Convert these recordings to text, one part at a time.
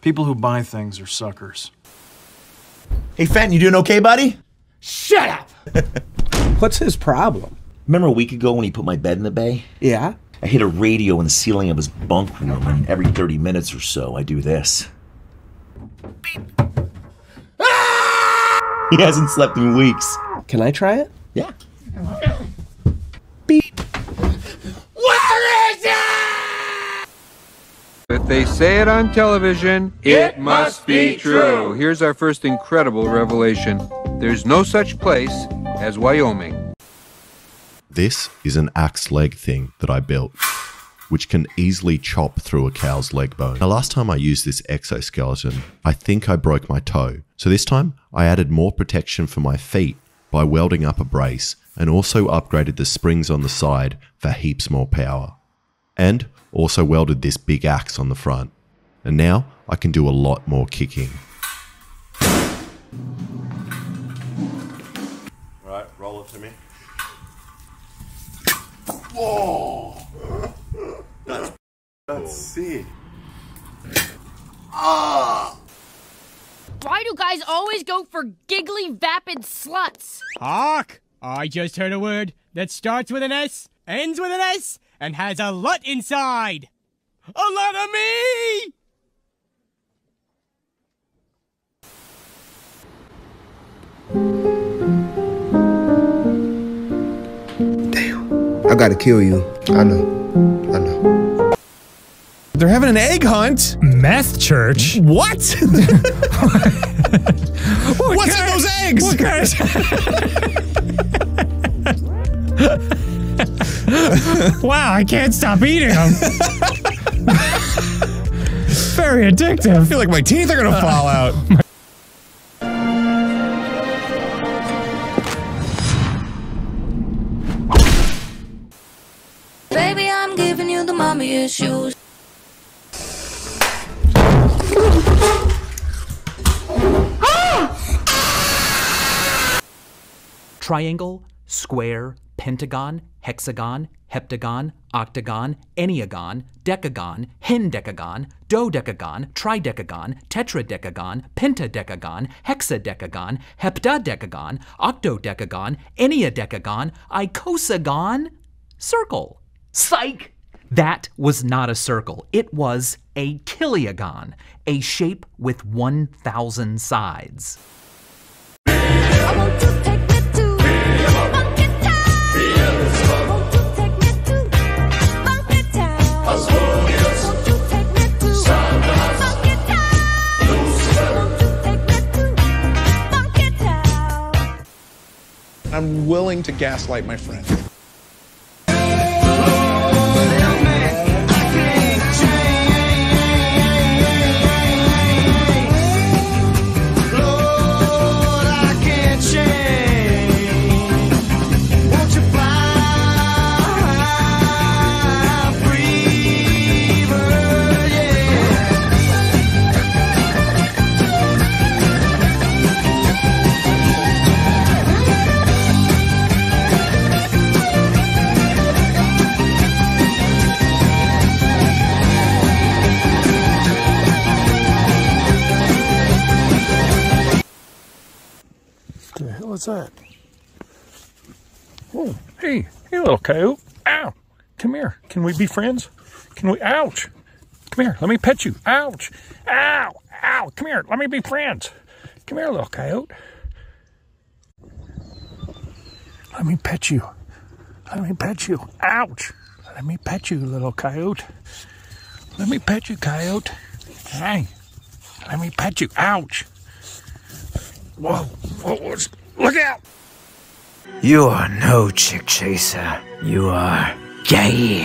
People who buy things are suckers. Hey, Fenton, you doing okay, buddy? Shut up! What's his problem? Remember a week ago when he put my bed in the bay? Yeah? I hit a radio in the ceiling of his bunk room, and every 30 minutes or so, I do this. He hasn't slept in weeks. Can I try it? Yeah. Beep. Where is it? If they say it on television, It must be true. Here's our first incredible revelation there's no such place as Wyoming. This is an axe leg thing that I built, which can easily chop through a cow's leg bone. The last time I used this exoskeleton, I think I broke my toe. So this time, I added more protection for my feet by welding up a brace and also upgraded the springs on the side for heaps more power. And also welded this big axe on the front. And now I can do a lot more kicking. Right, roll it to me. Whoa! That's that's sick. Why do guys always go for giggly, vapid sluts? Hawk, I just heard a word that starts with an S, ends with an S, and has a lot inside. A lot of me! Damn, I gotta kill you. I know. I know. They're having an egg hunt. Meth church? What? What's in those eggs? What kind of- wow, I can't stop eating them. Very addictive. I feel like my teeth are gonna uh, fall out. Baby, I'm giving you the mommy issues. triangle, square, pentagon, hexagon, heptagon, octagon, enneagon, decagon, hendecagon, dodecagon, tridecagon, tetradecagon, pentadecagon, hexadecagon, heptadecagon, octodecagon, enneadecagon, icosagon, circle. Psych! That was not a circle. It was a chiliagon, a shape with 1,000 sides. I'm willing to gaslight my friend. The hell is that? Oh, hey, hey, little coyote. Ow. Come here. Can we be friends? Can we? Ouch. Come here. Let me pet you. Ouch. Ow. Ow. Come here. Let me be friends. Come here, little coyote. Let me pet you. Let me pet you. Ouch. Let me pet you, little coyote. Let me pet you, coyote. Hey. Let me pet you. Ouch. Whoa. Whoa. Look out. You are no chick chaser. You are gay.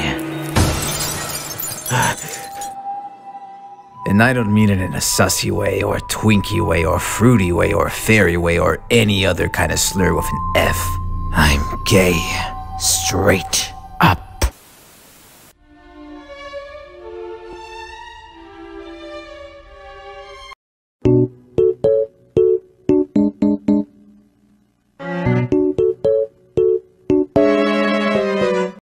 And I don't mean it in a sussy way, or twinky way, or fruity way, or fairy way, or any other kind of slur with an F. I'm gay. Straight.